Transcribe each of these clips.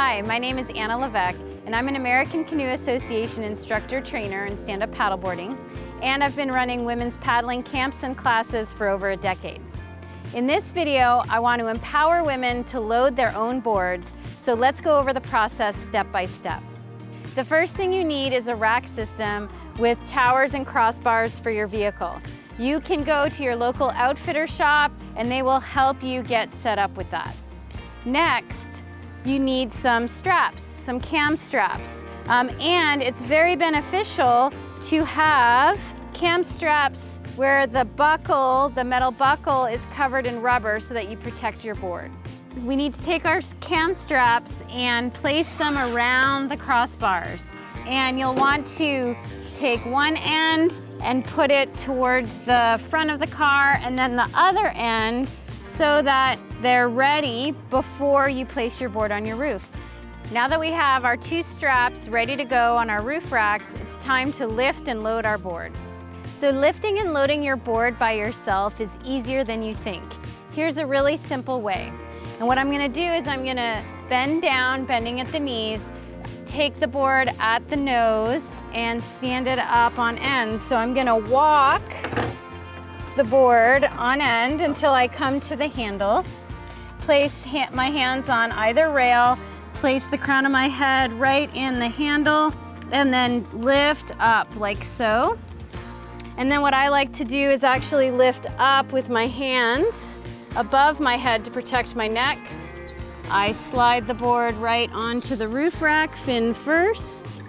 Hi, my name is Anna Levesque, and I'm an American Canoe Association instructor trainer in stand-up paddleboarding, and I've been running women's paddling camps and classes for over a decade. In this video, I want to empower women to load their own boards, so let's go over the process step by step. The first thing you need is a rack system with towers and crossbars for your vehicle. You can go to your local outfitter shop and they will help you get set up with that. Next, you need some straps, some cam straps. Um, and it's very beneficial to have cam straps where the buckle, the metal buckle is covered in rubber so that you protect your board. We need to take our cam straps and place them around the crossbars. And you'll want to take one end and put it towards the front of the car and then the other end so that they're ready before you place your board on your roof. Now that we have our two straps ready to go on our roof racks, it's time to lift and load our board. So lifting and loading your board by yourself is easier than you think. Here's a really simple way. And what I'm gonna do is I'm gonna bend down, bending at the knees, take the board at the nose and stand it up on end. So I'm gonna walk the board on end until I come to the handle. Place ha my hands on either rail, place the crown of my head right in the handle, and then lift up like so. And then what I like to do is actually lift up with my hands above my head to protect my neck. I slide the board right onto the roof rack, fin first,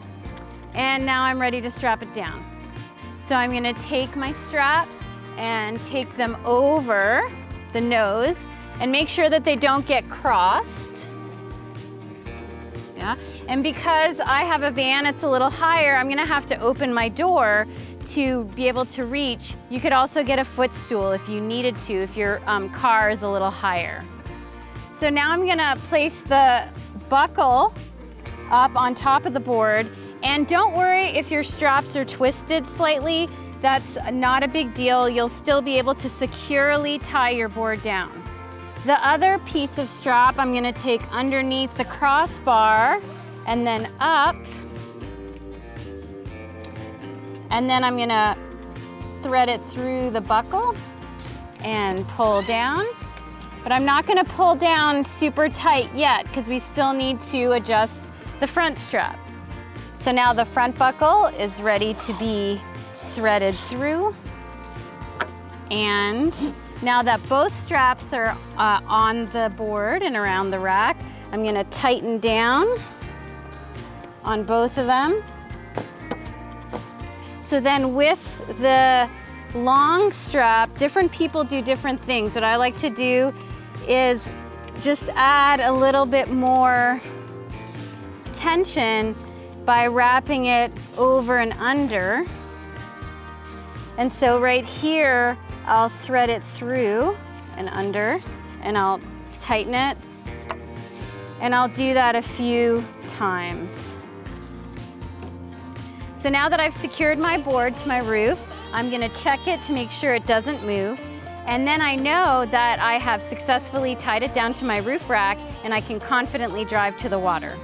and now I'm ready to strap it down. So I'm gonna take my straps and take them over the nose and make sure that they don't get crossed. Yeah, and because I have a van, it's a little higher, I'm gonna have to open my door to be able to reach. You could also get a footstool if you needed to, if your um, car is a little higher. So now I'm gonna place the buckle up on top of the board and don't worry if your straps are twisted slightly. That's not a big deal. You'll still be able to securely tie your board down. The other piece of strap I'm gonna take underneath the crossbar and then up. And then I'm gonna thread it through the buckle and pull down. But I'm not gonna pull down super tight yet because we still need to adjust the front strap. So now the front buckle is ready to be threaded through. And now that both straps are uh, on the board and around the rack, I'm gonna tighten down on both of them. So then with the long strap, different people do different things. What I like to do is just add a little bit more tension by wrapping it over and under. And so right here, I'll thread it through and under, and I'll tighten it. And I'll do that a few times. So now that I've secured my board to my roof, I'm gonna check it to make sure it doesn't move. And then I know that I have successfully tied it down to my roof rack and I can confidently drive to the water.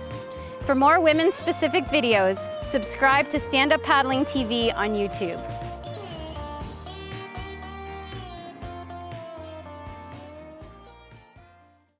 For more women-specific videos, subscribe to Stand Up Paddling TV on YouTube.